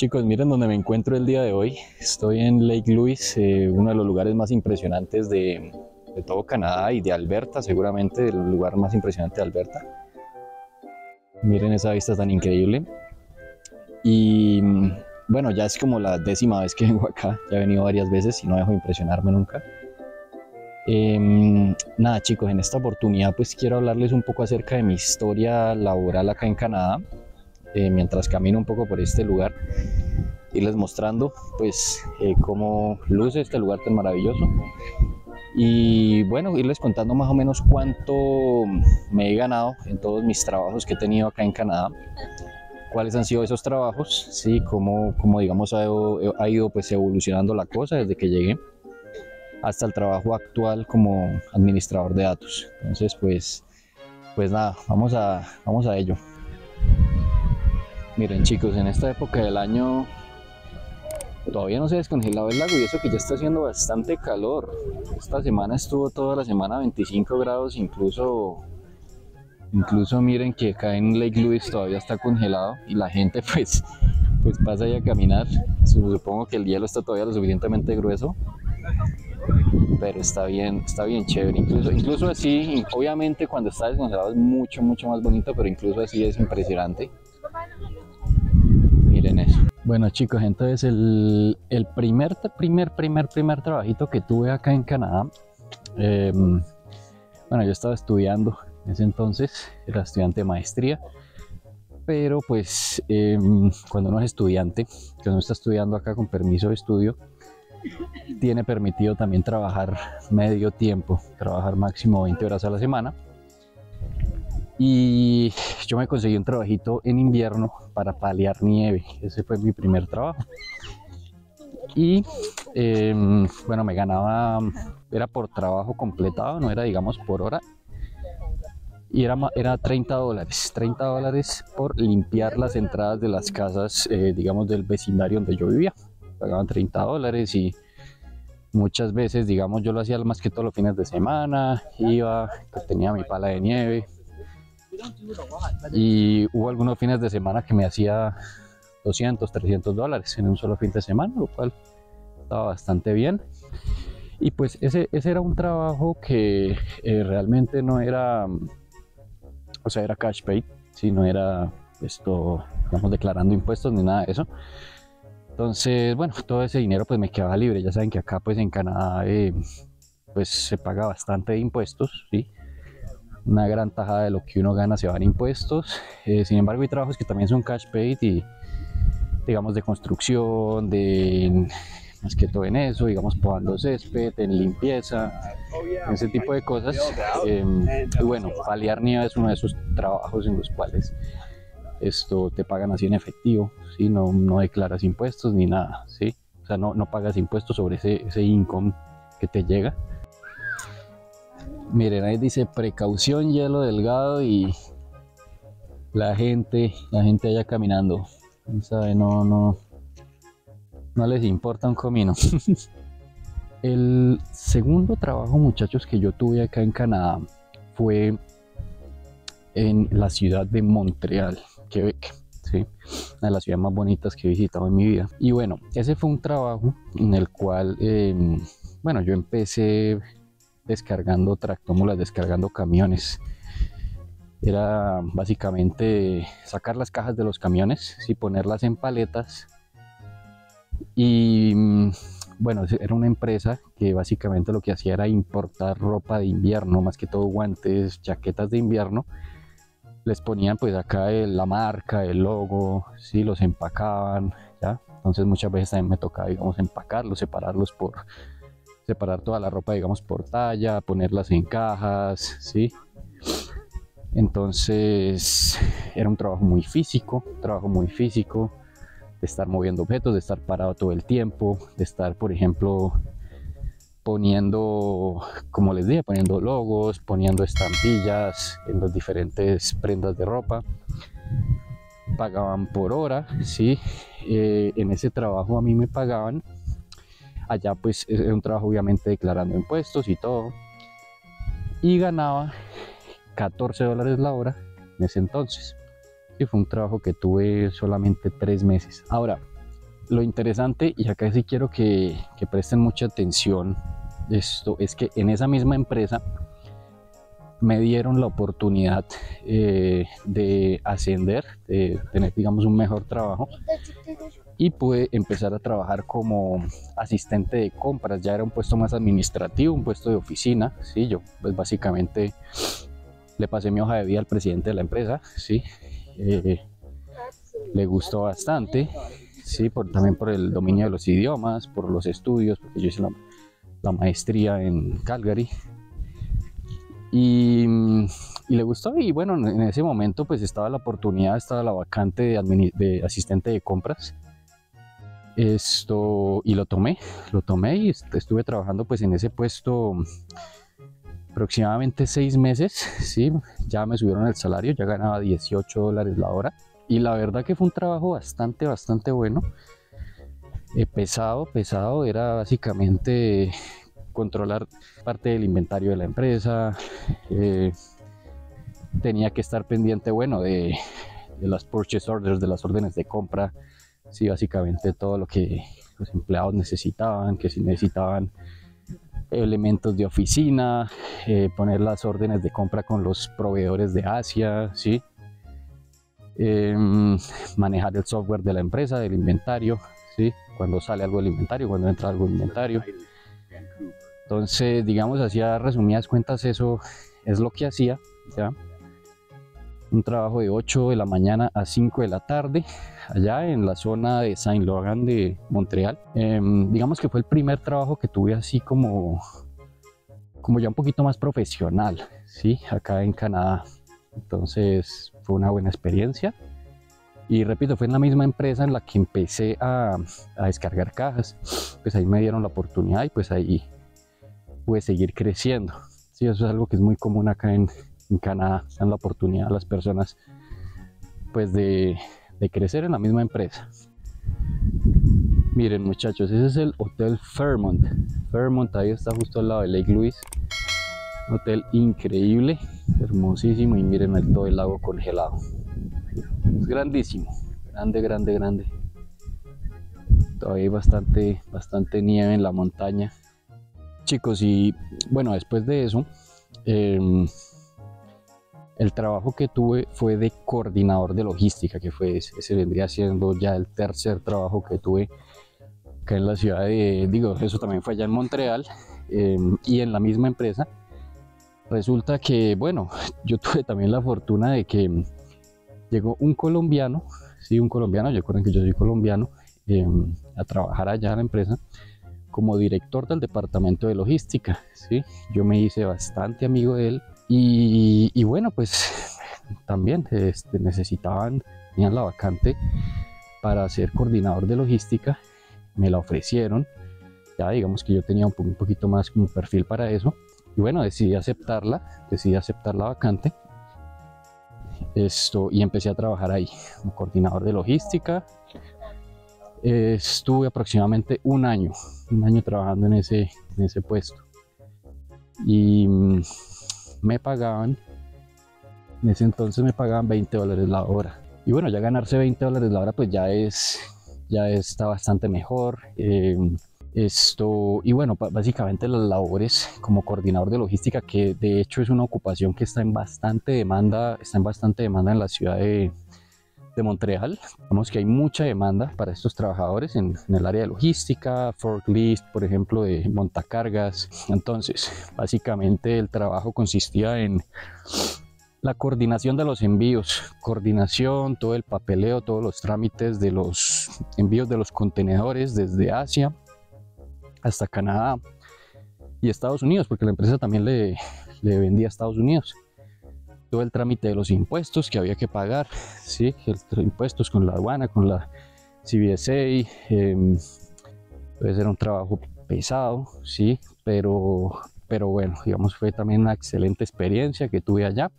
Chicos, miren donde me encuentro el día de hoy. Estoy en Lake Louise, eh, uno de los lugares más impresionantes de, todo Canadá y de Alberta, seguramente el lugar más impresionante de Alberta. Miren esa vista tan increíble. Y bueno, ya es como la décima vez que vengo acá. Ya he venido varias veces y no dejo de impresionarme nunca. Eh, nada chicos, en esta oportunidad pues quiero hablarles un poco acerca de mi historia laboral acá en Canadá eh, mientras camino un poco por este lugar, irles mostrando pues eh, cómo luce este lugar tan maravilloso y bueno, irles contando más o menos cuánto me he ganado en todos mis trabajos que he tenido acá en Canadá, cuáles han sido esos trabajos, sí, cómo, cómo digamos ha, ha ido pues evolucionando la cosa desde que llegué hasta el trabajo actual como administrador de datos. Entonces, pues, pues nada, vamos a, vamos a ello. Miren chicos, en esta época del año todavía no se ha descongelado el lago y eso que ya está haciendo bastante calor. Esta semana estuvo toda la semana a 25 grados, incluso incluso miren que acá en Lake Louise todavía está congelado y la gente pues pues pasa ahí a caminar. Supongo que el hielo está todavía lo suficientemente grueso. Pero está bien, está bien chévere. Incluso, incluso así, obviamente cuando está descongelado es mucho, mucho más bonito, pero incluso así es impresionante. Bueno chicos, entonces el, primer, primer, primer, primer trabajito que tuve acá en Canadá, eh, bueno, yo estaba estudiando en ese entonces, era estudiante de maestría, pero pues eh, cuando uno es estudiante, que uno está estudiando acá con permiso de estudio, tiene permitido también trabajar medio tiempo, trabajar máximo 20 horas a la semana. Y yo me conseguí un trabajito en invierno para paliar nieve. Ese fue mi primer trabajo. Y eh, bueno, me ganaba, era por trabajo completado, no era digamos por hora. Y era, era 30 dólares, 30 dólares por limpiar las entradas de las casas, eh, digamos, del vecindario donde yo vivía. Pagaban 30 dólares y muchas veces, digamos, yo lo hacía más que todos los fines de semana, iba, pues, tenía mi pala de nieve, y hubo algunos fines de semana que me hacía 200, 300 dólares en un solo fin de semana, lo cual estaba bastante bien. Y pues ese, ese era un trabajo que eh, realmente no era, o sea, era cash pay, si no era esto, estamos declarando impuestos ni nada de eso. Entonces, bueno, todo ese dinero pues me quedaba libre. Ya saben que acá pues en Canadá eh, pues se paga bastante de impuestos, ¿sí? Una gran tajada de lo que uno gana se van impuestos. Eh, sin embargo, hay trabajos que también son cash paid y digamos de construcción, de más que todo en eso, digamos podando césped, en limpieza, ese tipo de cosas. Eh, y bueno, paliar nieve es uno de esos trabajos en los cuales esto te pagan así en efectivo, ¿sí? no, no declaras impuestos ni nada, ¿sí? o sea, no, no pagas impuestos sobre ese, ese income que te llega. Miren, ahí dice precaución, hielo delgado y la gente, la gente allá caminando. ¿Sabe? No, no, no les importa un comino. El segundo trabajo, muchachos, que yo tuve acá en Canadá fue en la ciudad de Montreal, Quebec. ¿sí? Una de las ciudades más bonitas que he visitado en mi vida. Y bueno, ese fue un trabajo en el cual, eh, bueno, yo empecé descargando tractómulas, descargando camiones. Era básicamente sacar las cajas de los camiones y ponerlas en paletas. Y mm, bueno, era una empresa que básicamente lo que hacía era importar ropa de invierno, más que todo guantes, chaquetas de invierno. Les ponían pues acá la marca, el logo, sí, los empacaban, ¿ya? Entonces muchas veces también me tocaba, digamos, empacarlos, separarlos por, separar toda la ropa, digamos, por talla, ponerlas en cajas, ¿sí? Entonces era un trabajo muy físico, trabajo muy físico, de estar moviendo objetos, de estar parado todo el tiempo, de estar, por ejemplo, poniendo, como les dije, poniendo logos, poniendo estampillas en las diferentes prendas de ropa. Pagaban por hora, ¿sí? Eh, en ese trabajo a mí me pagaban Allá pues es un trabajo obviamente declarando impuestos y todo. Y ganaba 14 dólares la hora en ese entonces. Y fue un trabajo que tuve solamente tres meses. Ahora, lo interesante, y acá sí quiero que, presten mucha atención, esto es que en esa misma empresa me dieron la oportunidad eh, de ascender, de tener, digamos, un mejor trabajo y pude empezar a trabajar como asistente de compras. Ya era un puesto más administrativo, un puesto de oficina. Sí, yo, pues básicamente le pasé mi hoja de vida al presidente de la empresa. Sí, eh, le gustó bastante. Sí, por, también por el dominio de los idiomas, por los estudios, porque yo hice la, la maestría en Calgary. Y, le gustó y bueno, en ese momento pues estaba la oportunidad, estaba la vacante de, de, asistente de compras. Esto, y lo tomé, lo tomé y estuve trabajando pues en ese puesto aproximadamente seis meses, sí, ya me subieron el salario, ya ganaba 18 dólares la hora y la verdad que fue un trabajo bastante, bastante bueno. Eh, pesado, pesado, era básicamente controlar parte del inventario de la empresa, eh, tenía que estar pendiente, bueno, de, las purchase orders, de las órdenes de compra, sí, básicamente todo lo que los empleados necesitaban, que si necesitaban elementos de oficina, eh, poner las órdenes de compra con los proveedores de Asia, sí, em, manejar el software de la empresa, del inventario, sí, cuando sale algo del inventario, cuando entra algo del inventario. Entonces, digamos, hacía resumidas cuentas, eso es lo que hacía, ¿ya? Un trabajo de 8 de la mañana a 5 de la tarde, allá en la zona de Saint Laurent de Montreal. Em, digamos que fue el primer trabajo que tuve así como, como ya un poquito más profesional, ¿sí? Acá en Canadá. Entonces, fue una buena experiencia. Y repito, fue en la misma empresa en la que empecé a, a descargar cajas. Pues ahí me dieron la oportunidad y pues ahí puede seguir creciendo. Sí, eso es algo que es muy común acá en, en Canadá, dan la oportunidad a las personas pues de, crecer en la misma empresa. Miren muchachos, ese es el Hotel Fairmont. Fairmont ahí está justo al lado de Lake Louise. hotel increíble, hermosísimo y miren el, todo el lago congelado. Es grandísimo, grande, grande, grande. Todavía hay bastante, bastante nieve en la montaña chicos, y bueno, después de eso, em, el trabajo que tuve fue de coordinador de logística, que fue ese vendría siendo ya el tercer trabajo que tuve acá en la ciudad de, digo, eso también fue allá en Montreal em, y en la misma empresa. Resulta que, bueno, yo tuve también la fortuna de que llegó un colombiano, sí, un colombiano, recuerden que yo soy colombiano, em, a trabajar allá en la empresa como director del departamento de logística. ¿sí? Yo me hice bastante amigo de él y, bueno, pues también este, necesitaban, tenían la vacante para ser coordinador de logística, me la ofrecieron, ya digamos que yo tenía un, un poquito más como perfil para eso. Y bueno, decidí aceptarla, decidí aceptar la vacante. Esto y empecé a trabajar ahí como coordinador de logística. Estuve aproximadamente un año, un año trabajando en ese, en ese puesto. Y mm, me pagaban, en ese entonces me pagaban 20 dólares la hora. Y bueno, ya ganarse 20 dólares la hora pues ya es, ya está bastante mejor. Em, esto, y bueno, básicamente las labores como coordinador de logística, que de hecho es una ocupación que está en bastante demanda, está en bastante demanda en la ciudad de, de Montreal. Vemos que hay mucha demanda para estos trabajadores en, el área de logística, forklift, por ejemplo, de montacargas. Entonces, básicamente el trabajo consistía en la coordinación de los envíos, coordinación, todo el papeleo, todos los trámites de los envíos de los contenedores desde Asia hasta Canadá y Estados Unidos, porque la empresa también le, le vendía a Estados Unidos todo el trámite de los impuestos que había que pagar, ¿sí? impuestos con la aduana, con la CBSA, eh, pues era un trabajo pesado, sí, pero, pero bueno, digamos, fue también una excelente experiencia que tuve allá.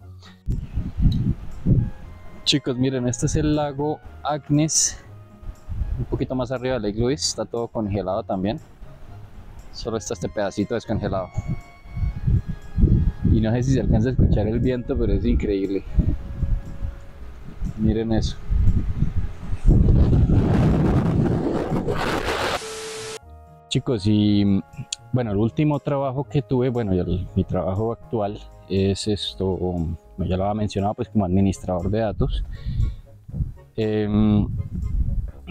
Chicos, miren, este es el lago Agnes, un poquito más arriba de Lake Louise, está todo congelado también, solo está este pedacito descongelado y no sé si se alcanza a escuchar el viento pero es increíble miren eso Chicos, y bueno, el último trabajo que tuve, bueno, mi trabajo actual es esto, ya lo había mencionado, pues como administrador de datos. Em,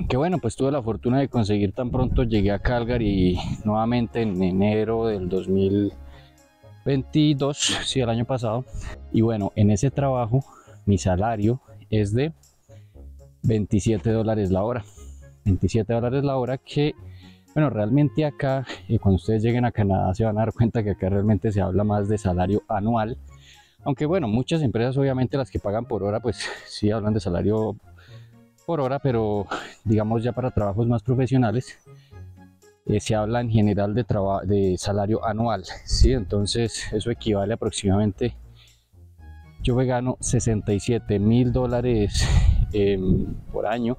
que bueno, pues tuve la fortuna de conseguir tan pronto, llegué a Calgary nuevamente en enero del 2022, sí, el año pasado. Y bueno, en ese trabajo mi salario es de 27 dólares la hora. 27 dólares la hora que, bueno, realmente acá, eh, cuando ustedes lleguen a Canadá se van a dar cuenta que acá realmente se habla más de salario anual. Aunque bueno, muchas empresas obviamente las que pagan por hora, pues sí hablan de salario por hora, pero digamos ya para trabajos más profesionales eh, se habla en general de, salario anual, ¿sí? Entonces eso equivale aproximadamente, yo me gano 67 mil dólares em, por año,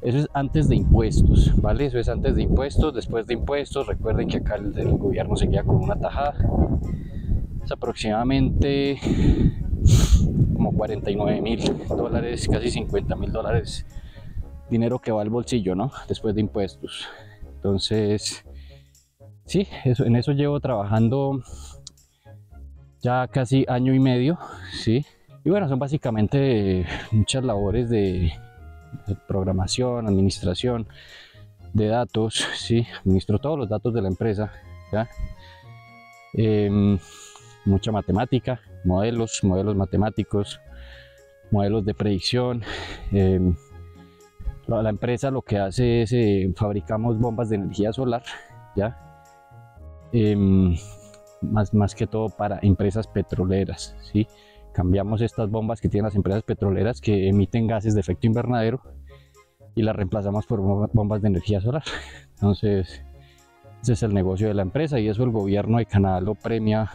eso es antes de impuestos, ¿vale? Eso es antes de impuestos, después de impuestos, recuerden que acá el, el gobierno se queda con una tajada, es aproximadamente como 49 mil dólares, casi 50 mil dólares, dinero que va al bolsillo, ¿no? Después de impuestos. Entonces, sí, en eso llevo trabajando ya casi año y medio, ¿sí? Y bueno, son básicamente muchas labores de, programación, administración, de datos, ¿sí? Administro todos los datos de la empresa, ¿ya? Em, mucha matemática, modelos, modelos matemáticos, modelos de predicción. Em, la, empresa lo que hace es eh, fabricamos bombas de energía solar, ¿ya? Em, más, más que todo para empresas petroleras, ¿sí? Cambiamos estas bombas que tienen las empresas petroleras que emiten gases de efecto invernadero y las reemplazamos por bombas de energía solar. Entonces, ese es el negocio de la empresa y eso el gobierno de Canadá lo premia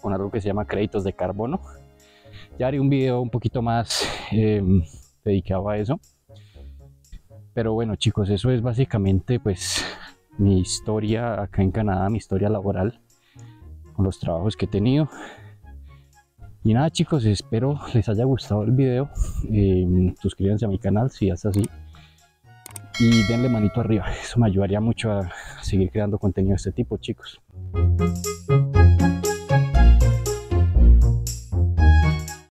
con algo que se llama créditos de carbono. Ya haré un video un poquito más em, dedicado a eso. Pero bueno chicos, eso es básicamente pues mi historia acá en Canadá, mi historia laboral, con los trabajos que he tenido. Y nada chicos, espero les haya gustado el video. Em, suscríbanse a mi canal si es así. Y denle manito arriba, eso me ayudaría mucho a seguir creando contenido de este tipo chicos.